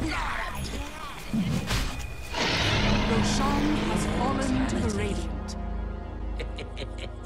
Roshan has fallen to the Radiant.